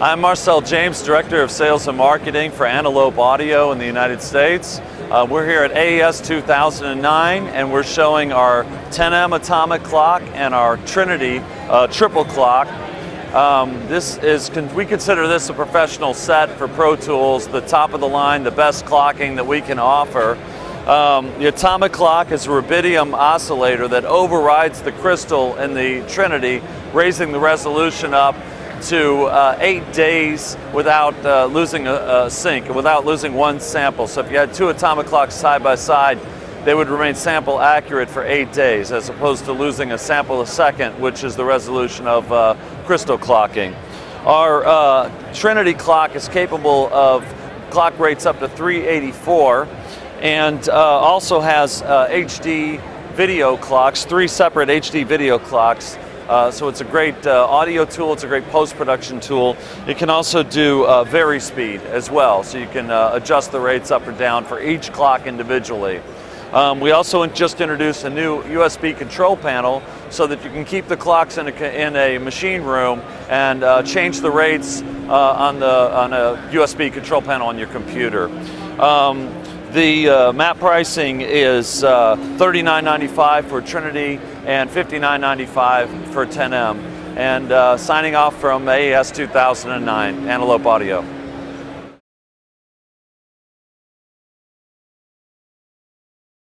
I'm Marcel James, Director of Sales and Marketing for Antelope Audio in the United States. Uh, we're here at AES 2009 and we're showing our 10M atomic clock and our Trinity uh, triple clock. Um, this is, we consider this a professional set for Pro Tools, the top of the line, the best clocking that we can offer. Um, the atomic clock is a rubidium oscillator that overrides the crystal in the Trinity, raising the resolution up to uh, eight days without uh, losing a, a, sync, without losing one sample. So if you had two atomic clocks side by side, they would remain sample accurate for eight days, as opposed to losing a sample a second, which is the resolution of uh, crystal clocking. Our uh, Trinity clock is capable of clock rates up to 384 and uh, also has HD uh, video clocks, three separate HD video clocks uh, so it's a great uh, audio tool, it's a great post-production tool. It can also do uh, vari-speed as well, so you can uh, adjust the rates up or down for each clock individually. Um, we also just introduced a new USB control panel so that you can keep the clocks in a, in a machine room and uh, change the rates uh, on, the, on a USB control panel on your computer. Um, the uh, map pricing is uh, $39.95 for Trinity and $59.95 for 10M. And uh, signing off from AES 2009, Antelope Audio.